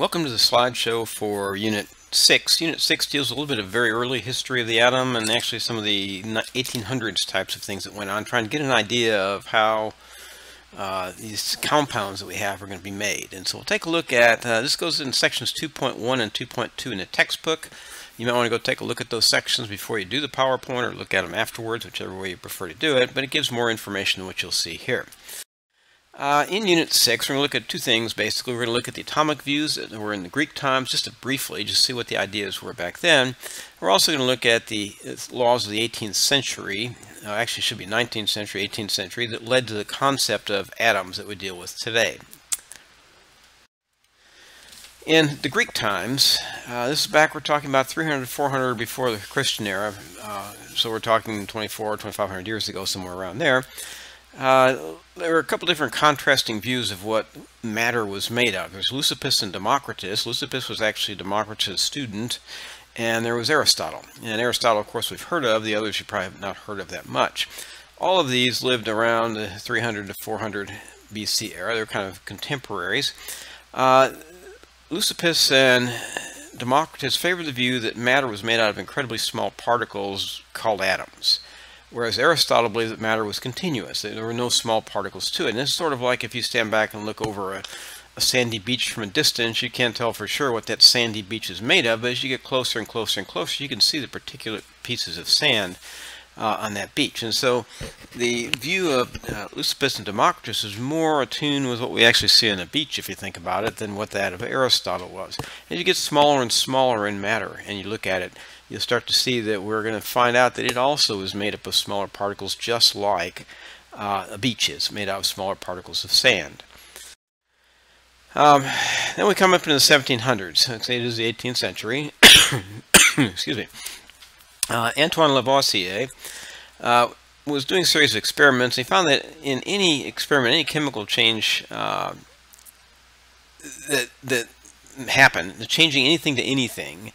Welcome to the slideshow for Unit 6. Unit 6 deals a little bit of very early history of the atom and actually some of the 1800s types of things that went on, trying to get an idea of how uh, these compounds that we have are going to be made. And so we'll take a look at, uh, this goes in sections 2.1 and 2.2 in the textbook. You might want to go take a look at those sections before you do the PowerPoint or look at them afterwards, whichever way you prefer to do it, but it gives more information than what you'll see here. Uh, in Unit 6, we're going to look at two things, basically. We're going to look at the atomic views that were in the Greek times, just to briefly, just see what the ideas were back then. We're also going to look at the laws of the 18th century, uh, actually should be 19th century, 18th century, that led to the concept of atoms that we deal with today. In the Greek times, uh, this is back, we're talking about 300 400 before the Christian era, uh, so we're talking 24, 2500 years ago, somewhere around there. Uh, there were a couple different contrasting views of what matter was made of. There's Leucippus and Democritus. Leucippus was actually Democritus' student, and there was Aristotle. And Aristotle, of course, we've heard of. The others you probably have not heard of that much. All of these lived around the 300 to 400 BC era. They're kind of contemporaries. Uh, Leucippus and Democritus favored the view that matter was made out of incredibly small particles called atoms whereas Aristotle believed that matter was continuous. There were no small particles to it. And it's sort of like if you stand back and look over a, a, sandy beach from a distance, you can't tell for sure what that sandy beach is made of, but as you get closer and closer and closer, you can see the particulate pieces of sand uh, on that beach. And so the view of uh, Leucippus and Democritus is more attuned with what we actually see on a beach, if you think about it, than what that of Aristotle was. As you get smaller and smaller in matter, and you look at it, you'll start to see that we're going to find out that it also is made up of smaller particles just like uh, a beach is made out of smaller particles of sand. Um, then we come up into the 1700s. Let's say it is the 18th century. Excuse me. Uh, Antoine Lavoisier uh, was doing a series of experiments. He found that in any experiment, any chemical change uh, that, that happened, the changing anything to anything,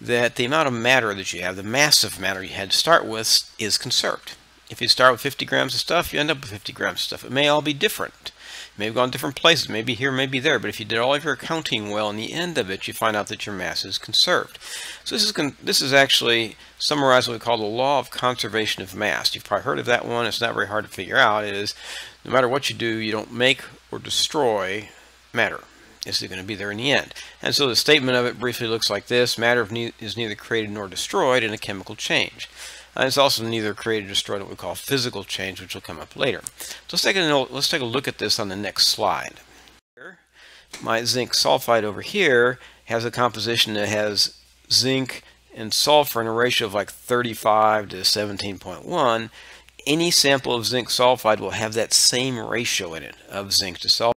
that the amount of matter that you have, the mass of matter you had to start with, is conserved. If you start with 50 grams of stuff, you end up with 50 grams of stuff. It may all be different. May have gone different places, maybe here, maybe there, but if you did all of your accounting well, in the end of it, you find out that your mass is conserved. So this is this is actually summarized what we call the law of conservation of mass. You've probably heard of that one. It's not very hard to figure out. It is no matter what you do, you don't make or destroy matter. Is it going to be there in the end? And so the statement of it briefly looks like this. Matter is neither created nor destroyed in a chemical change. And it's also neither created or destroyed what we call physical change, which will come up later. So let's take a, let's take a look at this on the next slide. My zinc sulfide over here has a composition that has zinc and sulfur in a ratio of like 35 to 17.1. Any sample of zinc sulfide will have that same ratio in it of zinc to sulfur.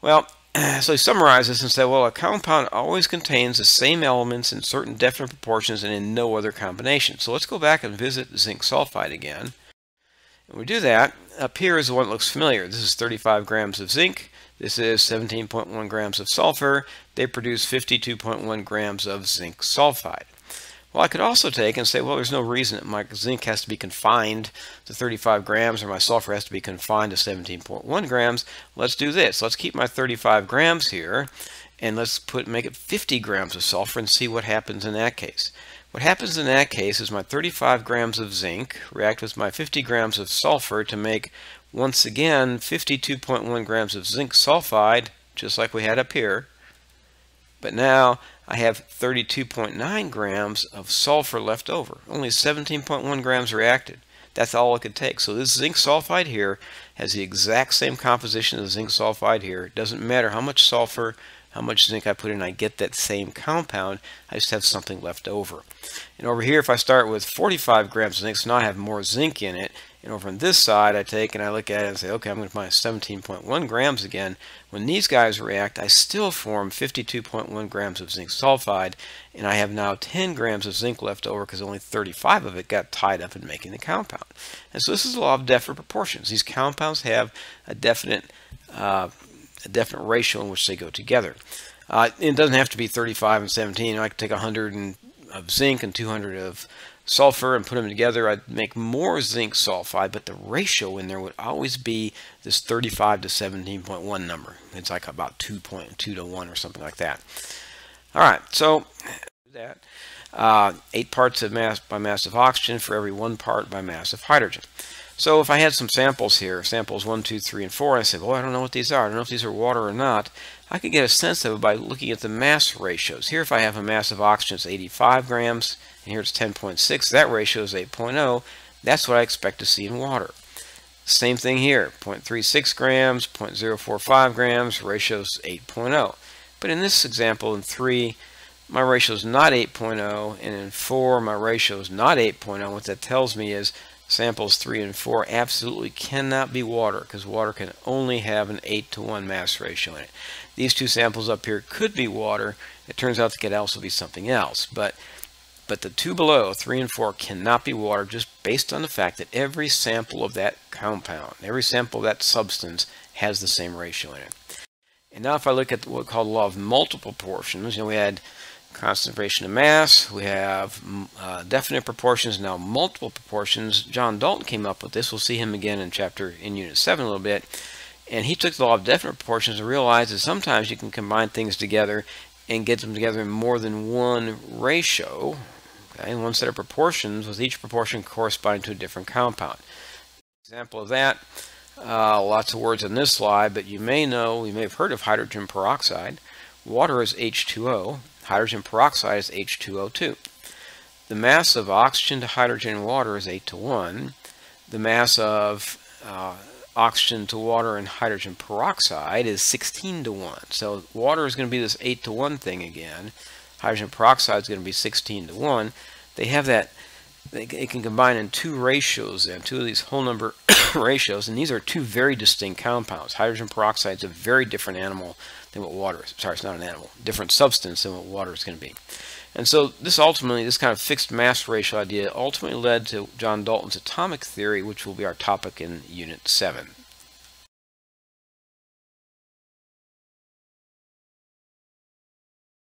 Well, so he summarizes and said, well, a compound always contains the same elements in certain definite proportions and in no other combination. So let's go back and visit zinc sulfide again. And we do that, up here is the one that looks familiar. This is 35 grams of zinc. This is 17.1 grams of sulfur. They produce 52.1 grams of zinc sulfide. Well, I could also take and say, well, there's no reason that my zinc has to be confined to 35 grams or my sulfur has to be confined to 17.1 grams. Let's do this. Let's keep my 35 grams here and let's put make it 50 grams of sulfur and see what happens in that case. What happens in that case is my 35 grams of zinc react with my 50 grams of sulfur to make, once again, 52.1 grams of zinc sulfide, just like we had up here. But now I have 32.9 grams of sulfur left over. Only 17.1 grams reacted. That's all it could take. So this zinc sulfide here has the exact same composition as zinc sulfide here. It doesn't matter how much sulfur, how much zinc I put in, I get that same compound. I just have something left over. And over here, if I start with 45 grams of zinc, so now I have more zinc in it, and over on this side, I take and I look at it and say, okay, I'm going to find 17.1 grams again. When these guys react, I still form 52.1 grams of zinc sulfide, and I have now 10 grams of zinc left over because only 35 of it got tied up in making the compound. And so this is the law of definite proportions. These compounds have a definite, uh, a definite ratio in which they go together. Uh, it doesn't have to be 35 and 17. I could take 100 and, of zinc and 200 of sulfur and put them together, I'd make more zinc sulfide, but the ratio in there would always be this 35 to 17.1 number. It's like about 2.2 to 1 or something like that. All right, so that uh, eight parts of mass by mass of oxygen for every one part by mass of hydrogen. So if I had some samples here, samples 1, 2, 3, and 4, I said, well, I don't know what these are. I don't know if these are water or not. I could get a sense of it by looking at the mass ratios. Here, if I have a mass of oxygen, it's 85 grams, and here it's 10.6. That ratio is 8.0. That's what I expect to see in water. Same thing here, 0.36 grams, 0.045 grams, ratio is 8.0. But in this example, in 3, my ratio is not 8.0, and in 4, my ratio is not 8.0. What that tells me is samples 3 and 4 absolutely cannot be water because water can only have an 8 to 1 mass ratio in it. These two samples up here could be water. It turns out to could also be something else. But but the two below, 3 and 4, cannot be water just based on the fact that every sample of that compound, every sample of that substance has the same ratio in it. And now if I look at what we call the law of multiple proportions, you know, we had concentration of mass, we have uh, definite proportions, now multiple proportions. John Dalton came up with this. We'll see him again in chapter in unit 7 a little bit. And he took the law of definite proportions and realized that sometimes you can combine things together and get them together in more than one ratio, okay, one set of proportions with each proportion corresponding to a different compound. Example of that, uh, lots of words in this slide, but you may know, you may have heard of hydrogen peroxide. Water is H2O. Hydrogen peroxide is H2O2. The mass of oxygen to hydrogen and water is 8 to 1. The mass of uh, oxygen to water and hydrogen peroxide is 16 to 1. So water is going to be this 8 to 1 thing again. Hydrogen peroxide is going to be 16 to 1. They have that, they, can combine in two ratios then, two of these whole number ratios, and these are two very distinct compounds. Hydrogen peroxide is a very different animal than what water is. Sorry, it's not an animal. Different substance than what water is going to be. And so this ultimately, this kind of fixed mass ratio idea ultimately led to John Dalton's atomic theory, which will be our topic in Unit 7.